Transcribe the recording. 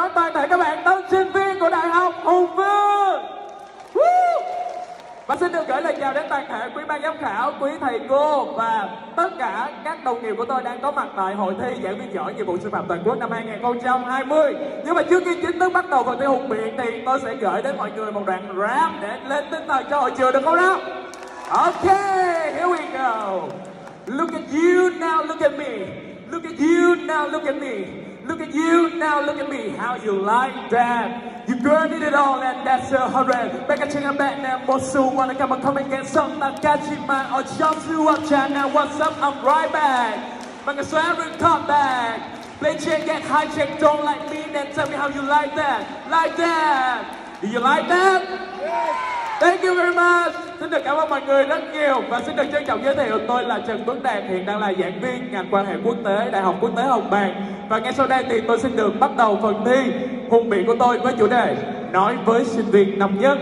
Nói tay tại các bạn tân sinh viên của Đại học Hùng Vương. Và xin được gửi lời chào đến toàn thể quý ban giám khảo, quý thầy cô và tất cả các đồng nghiệp của tôi đang có mặt tại hội thi giảng viên giỏi nhiệm vụ sư phạm toàn quốc năm 2020. Nhưng mà trước khi chính thức bắt đầu vào thi hùng biện thì tôi sẽ gửi đến mọi người một đoạn rap để lên tinh thần cho hội trường được không nào? ok here we go. Look at you now, look at me. Look at you now, look at me. You now, look at me. How you like that? You girl did it all, and that's a hurry. Back at chicken back now, Mosu wanna come and come and get some Nakachi man or jump to up chat now. What's up? I'm right back. Mga swearing come back. Play check, get high check, don't like me, then tell me how you like that. Like that. Do you like that? Thank you very much. Xin được cảm ơn mọi người rất nhiều và xin được trân trọng giới thiệu tôi là Trần Tuấn Đạt hiện đang là giảng viên ngành quan hệ quốc tế Đại học Quốc tế Hồng Bàng và ngay sau đây thì tôi xin được bắt đầu phần thi hùng biện của tôi với chủ đề nói với sinh viên năm nhất.